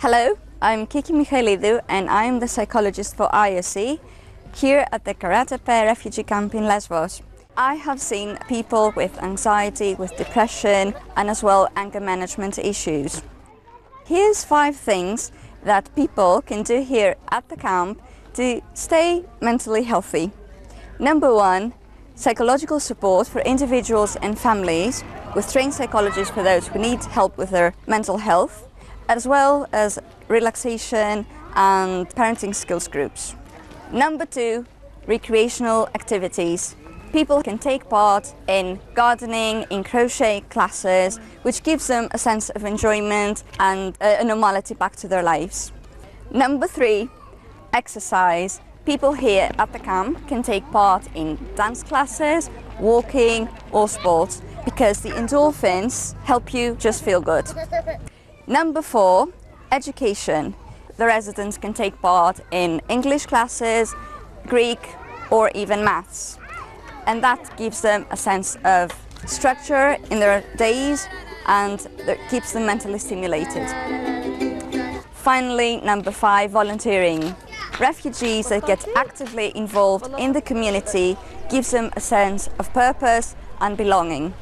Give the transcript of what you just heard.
Hello, I'm Kiki Michailidou and I'm the psychologist for IOC here at the Karatepe refugee camp in Lesbos. I have seen people with anxiety, with depression and as well anger management issues. Here's five things that people can do here at the camp to stay mentally healthy. Number one, psychological support for individuals and families with trained psychologists for those who need help with their mental health, as well as relaxation and parenting skills groups. Number two, recreational activities. People can take part in gardening, in crochet classes, which gives them a sense of enjoyment and a normality back to their lives. Number three, exercise. People here at the camp can take part in dance classes, walking or sports because the endorphins help you just feel good. Number four, education. The residents can take part in English classes, Greek or even maths. And that gives them a sense of structure in their days and that keeps them mentally stimulated. Finally, number five, volunteering. Refugees that get actively involved in the community gives them a sense of purpose and belonging.